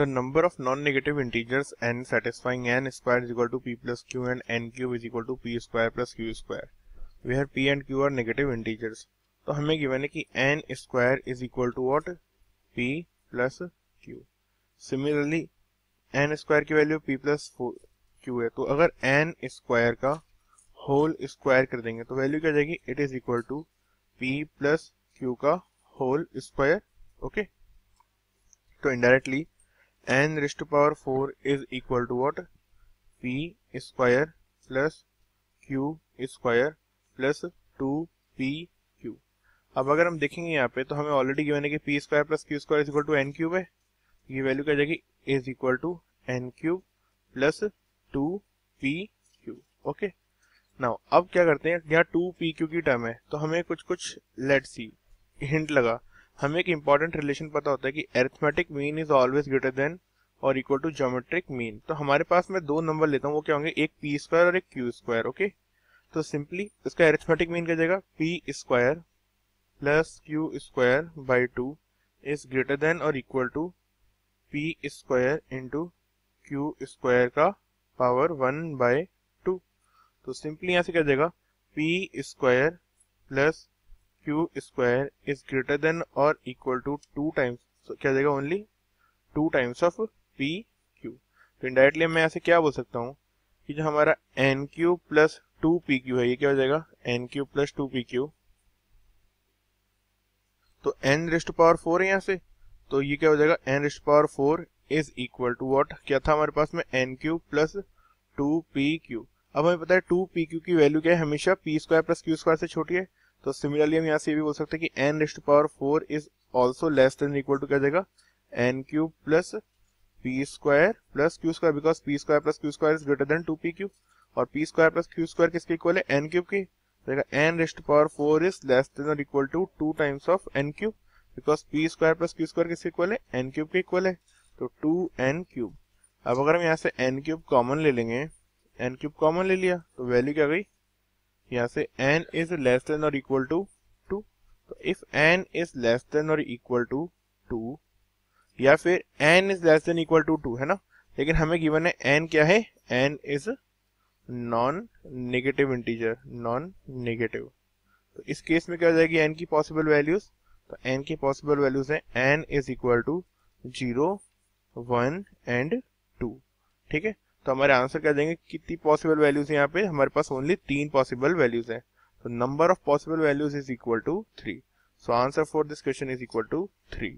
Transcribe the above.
the number of non-negative integers n satisfying n square is equal to p plus q and n cube is equal to p square plus q square where p and q are negative integers तो हमें given है कि n square is equal to what p plus q similarly n square की value p plus q है तो अगर n square का whole square कर देंगे तो वैल्यू क्या जाएगी it is equal to p plus q का होल स्क्वायर ओके तो indirectly n raised to power 4 is equal to what p square plus q square plus 2pq अब अगर हम देखेंगे यहाँ पे तो हमें ऑलरेडी गिवन है कि p square plus q square is equal to n cube है। ये वैल्यू क्या जाएगी? Is equal to n cube plus 2pq okay now अब क्या करते हैं? यहाँ 2pq की टर्म है तो हमें कुछ कुछ लेट सी हिंट लगा। हमें एक इंपॉर्टेंट रिलेशन पता होता है कि arithmetic mean is always greater than और इक्वल टू ज्योमेट्रिक मीन तो हमारे पास मैं दो नंबर लेता हूँ, वो क्या होंगे? एक पी स्क्वायर और एक क्यू स्क्वायर ओके तो सिंपली इसका एरिथमेटिक मीन क्या जाएगा? P square plus q square by two is greater than और equal to p square into q square का पावर वन बाय टू तो सिंपली यहाँ से क्या जाएगा? P square plus q square is greater than और इक्वल टू टू टाइम्स क्या देगा only two times of p q तो इनडायरेक्टली मैं ऐसे क्या बोल सकता हूँ? कि जो हमारा n q plus two p q है, ये क्या हो जाएगा? N q plus two p q तो एन रिस्ट पावर फोर है यहाँ से। तो ये क्या हो जाएगा? N raised power four is equal to what क्या था हमारे पास में? N q plus two p q अब हमें पता है टू पी क्यू की वैल्यू क्या है? हमेशा p square plus q square से छोटी है। तो सिमिलरली हम यहाँ से भी बोल सकते हैं कि n raised power four is also less than equal to क्या जाएगा? N cube plus p square plus q square because p square plus q square is greater than two p q और p square plus q square किसके equal है? N cube की। N raised power four is less than और equal to two times of n cube because p square plus q square किसके equal है? N cube के equal है। तो two N cube अब अगर हम यहाँ से एन क्यूब कॉमन ले लेंगे एन क्यूब कॉमन ले लिया तो वैल्यू क्या गई? यहाँ से n इज़ लेस देन और इक्वल टू टू तो if n is less than और इक्वल टू टू या फिर n is less than equal to two है ना? लेकिन हमें गिवन है n क्या है? n is non negative integer non negative तो इस केस में क्या हो जाएगी? n की पॉसिबल वैल्यूज़ तो n की पॉसिबल वैल्यूज़ है n is equal to zero one and two ठीक है? तो हमारे आंसर क्या देंगे? कितनी पॉसिबल वैल्यूज़ है यहाँ पे? हमारे पास ओनली तीन पॉसिबल वैल्यूज़ है। तो number of possible values is equal to three so answer for this question is equal to three